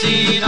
see